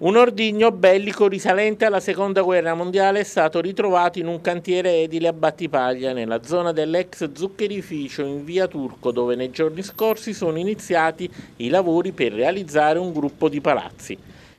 Un ordigno bellico risalente alla seconda guerra mondiale è stato ritrovato in un cantiere edile a Battipaglia, nella zona dell'ex zuccherificio in via Turco, dove nei giorni scorsi sono iniziati i lavori per realizzare un gruppo di palazzi.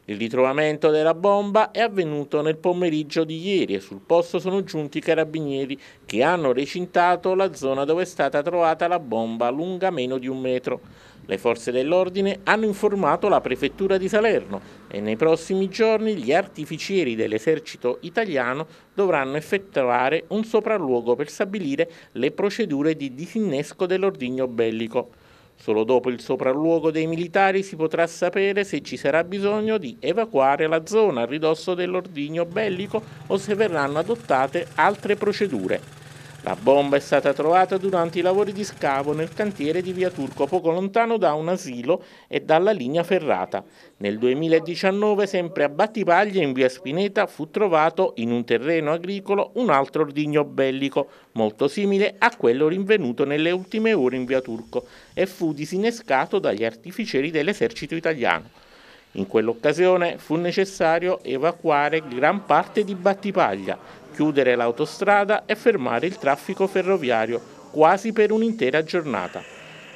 Il ritrovamento della bomba è avvenuto nel pomeriggio di ieri e sul posto sono giunti i carabinieri che hanno recintato la zona dove è stata trovata la bomba lunga meno di un metro. Le forze dell'ordine hanno informato la prefettura di Salerno e nei prossimi giorni gli artificieri dell'esercito italiano dovranno effettuare un sopralluogo per stabilire le procedure di disinnesco dell'ordigno bellico. Solo dopo il sopralluogo dei militari si potrà sapere se ci sarà bisogno di evacuare la zona a ridosso dell'ordigno bellico o se verranno adottate altre procedure. La bomba è stata trovata durante i lavori di scavo nel cantiere di Via Turco, poco lontano da un asilo e dalla linea ferrata. Nel 2019, sempre a Battipaglia, in Via Spineta, fu trovato in un terreno agricolo un altro ordigno bellico, molto simile a quello rinvenuto nelle ultime ore in Via Turco, e fu disinnescato dagli artificieri dell'esercito italiano. In quell'occasione fu necessario evacuare gran parte di Battipaglia, chiudere l'autostrada e fermare il traffico ferroviario quasi per un'intera giornata.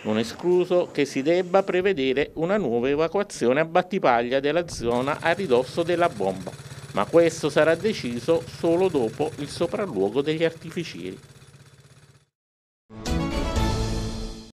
Non escluso che si debba prevedere una nuova evacuazione a Battipaglia della zona a ridosso della bomba, ma questo sarà deciso solo dopo il sopralluogo degli artificieri.